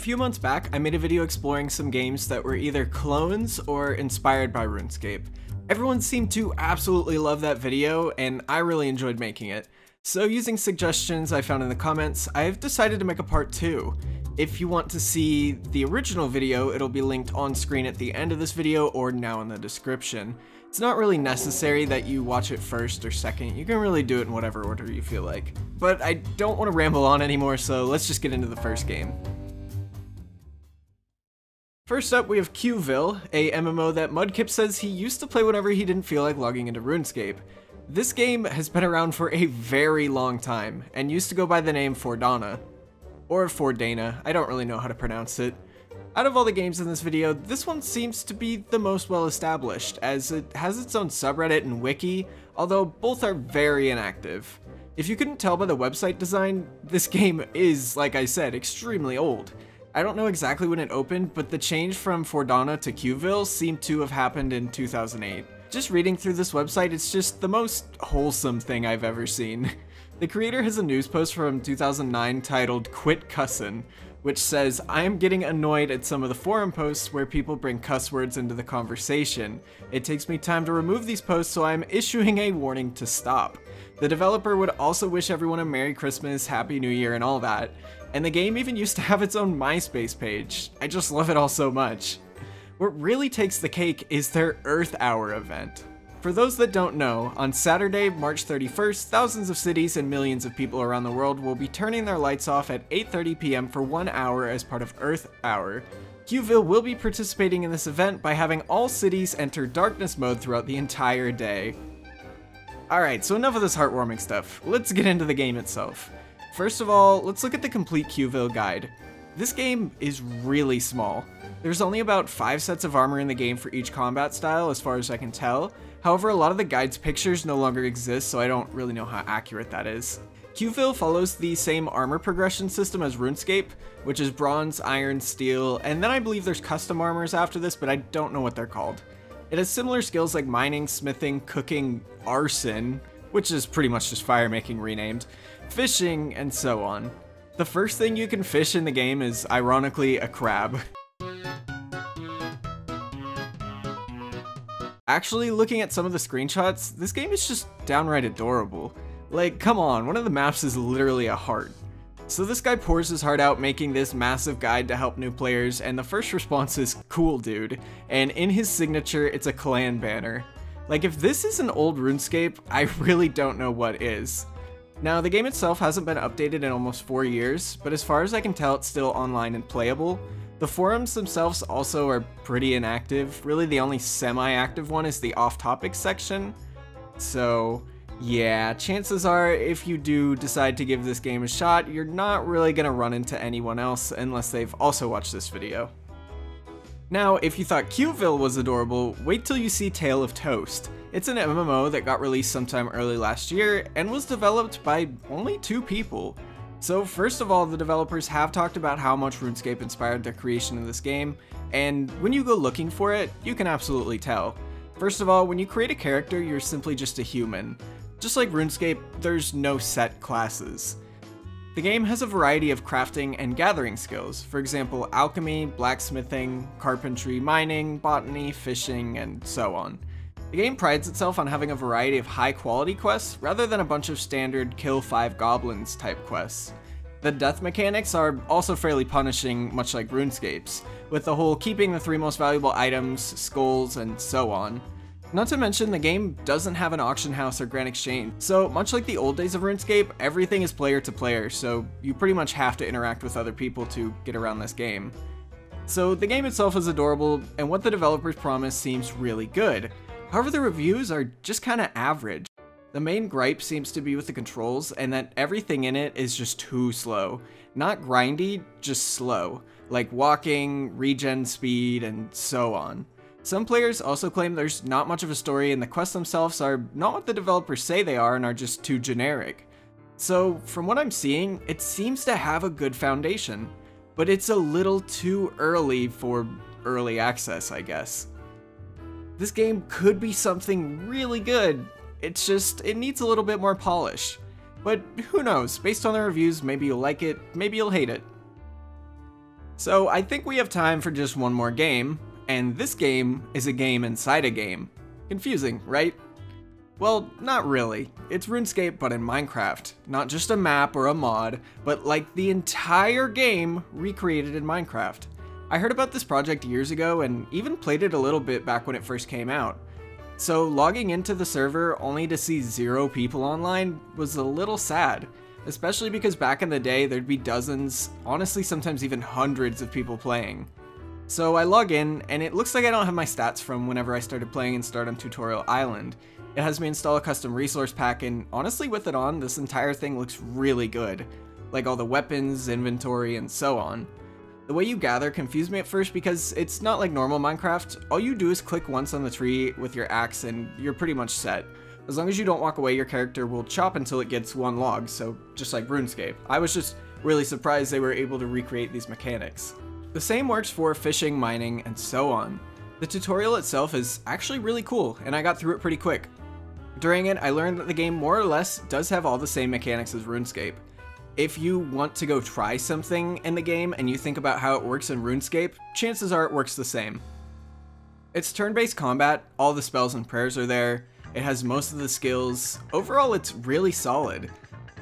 A few months back, I made a video exploring some games that were either clones or inspired by RuneScape. Everyone seemed to absolutely love that video, and I really enjoyed making it. So using suggestions I found in the comments, I've decided to make a part 2. If you want to see the original video, it'll be linked on screen at the end of this video or now in the description. It's not really necessary that you watch it first or second, you can really do it in whatever order you feel like. But I don't want to ramble on anymore, so let's just get into the first game. First up, we have Qville, a MMO that Mudkip says he used to play whenever he didn't feel like logging into RuneScape. This game has been around for a very long time, and used to go by the name Fordana. Or Fordana, I don't really know how to pronounce it. Out of all the games in this video, this one seems to be the most well established, as it has its own subreddit and wiki, although both are very inactive. If you couldn't tell by the website design, this game is, like I said, extremely old. I don't know exactly when it opened, but the change from Fordana to Qville seemed to have happened in 2008. Just reading through this website, it's just the most wholesome thing I've ever seen. The creator has a news post from 2009 titled Quit Cussin', which says, I am getting annoyed at some of the forum posts where people bring cuss words into the conversation. It takes me time to remove these posts, so I'm issuing a warning to stop. The developer would also wish everyone a Merry Christmas, Happy New Year, and all that. And the game even used to have its own MySpace page. I just love it all so much. What really takes the cake is their Earth Hour event. For those that don't know, on Saturday, March 31st, thousands of cities and millions of people around the world will be turning their lights off at 8.30 p.m. for one hour as part of Earth Hour. Qville will be participating in this event by having all cities enter darkness mode throughout the entire day. Alright, so enough of this heartwarming stuff. Let's get into the game itself. First of all, let's look at the complete Qville guide. This game is really small. There's only about 5 sets of armor in the game for each combat style as far as I can tell, However, a lot of the guide's pictures no longer exist, so I don't really know how accurate that is. Qville follows the same armor progression system as RuneScape, which is bronze, iron, steel, and then I believe there's custom armors after this, but I don't know what they're called. It has similar skills like mining, smithing, cooking, arson, which is pretty much just fire making renamed, fishing, and so on. The first thing you can fish in the game is, ironically, a crab. Actually, looking at some of the screenshots, this game is just downright adorable. Like, come on, one of the maps is literally a heart. So this guy pours his heart out making this massive guide to help new players, and the first response is, cool dude, and in his signature, it's a clan banner. Like, if this is an old RuneScape, I really don't know what is. Now, the game itself hasn't been updated in almost 4 years, but as far as I can tell, it's still online and playable, the forums themselves also are pretty inactive. Really the only semi-active one is the off-topic section. So yeah, chances are if you do decide to give this game a shot, you're not really going to run into anyone else unless they've also watched this video. Now, if you thought Qville was adorable, wait till you see Tale of Toast. It's an MMO that got released sometime early last year and was developed by only two people. So first of all, the developers have talked about how much RuneScape inspired their creation of this game, and when you go looking for it, you can absolutely tell. First of all, when you create a character, you're simply just a human. Just like RuneScape, there's no set classes. The game has a variety of crafting and gathering skills, for example alchemy, blacksmithing, carpentry, mining, botany, fishing, and so on. The game prides itself on having a variety of high quality quests rather than a bunch of standard kill 5 goblins type quests. The death mechanics are also fairly punishing, much like RuneScape's, with the whole keeping the three most valuable items, skulls, and so on. Not to mention, the game doesn't have an auction house or grand exchange, so much like the old days of RuneScape, everything is player to player, so you pretty much have to interact with other people to get around this game. So the game itself is adorable, and what the developers promise seems really good. However, the reviews are just kinda average. The main gripe seems to be with the controls and that everything in it is just too slow. Not grindy, just slow, like walking, regen speed, and so on. Some players also claim there's not much of a story and the quests themselves are not what the developers say they are and are just too generic. So, from what I'm seeing, it seems to have a good foundation, but it's a little too early for early access, I guess. This game could be something really good. It's just, it needs a little bit more polish. But who knows, based on the reviews, maybe you'll like it, maybe you'll hate it. So I think we have time for just one more game, and this game is a game inside a game. Confusing, right? Well, not really. It's RuneScape but in Minecraft. Not just a map or a mod, but like the entire game recreated in Minecraft. I heard about this project years ago and even played it a little bit back when it first came out. So logging into the server only to see zero people online was a little sad, especially because back in the day there'd be dozens, honestly sometimes even hundreds of people playing. So I log in, and it looks like I don't have my stats from whenever I started playing in Stardom Tutorial Island. It has me install a custom resource pack, and honestly with it on, this entire thing looks really good. Like all the weapons, inventory, and so on. The way you gather confused me at first because it's not like normal Minecraft. All you do is click once on the tree with your axe and you're pretty much set. As long as you don't walk away, your character will chop until it gets one log, so just like RuneScape. I was just really surprised they were able to recreate these mechanics. The same works for fishing, mining, and so on. The tutorial itself is actually really cool, and I got through it pretty quick. During it, I learned that the game more or less does have all the same mechanics as RuneScape. If you want to go try something in the game and you think about how it works in RuneScape, chances are it works the same. It's turn-based combat, all the spells and prayers are there, it has most of the skills, overall it's really solid.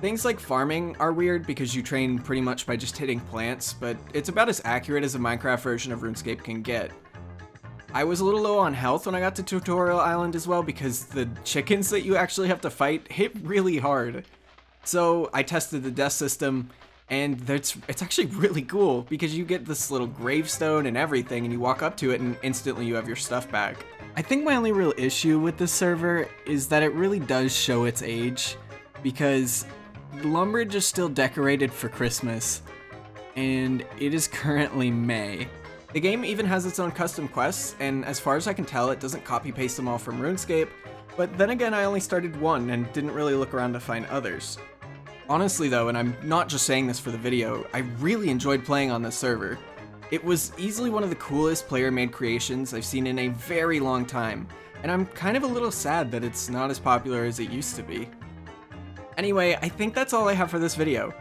Things like farming are weird because you train pretty much by just hitting plants, but it's about as accurate as a Minecraft version of RuneScape can get. I was a little low on health when I got to Tutorial Island as well because the chickens that you actually have to fight hit really hard. So I tested the death system and it's, it's actually really cool because you get this little gravestone and everything and you walk up to it and instantly you have your stuff back. I think my only real issue with this server is that it really does show its age because Lumbridge is still decorated for Christmas, and it is currently May. The game even has its own custom quests, and as far as I can tell, it doesn't copy paste them all from RuneScape, but then again, I only started one and didn't really look around to find others. Honestly though, and I'm not just saying this for the video, I really enjoyed playing on this server. It was easily one of the coolest player-made creations I've seen in a very long time, and I'm kind of a little sad that it's not as popular as it used to be. Anyway, I think that's all I have for this video.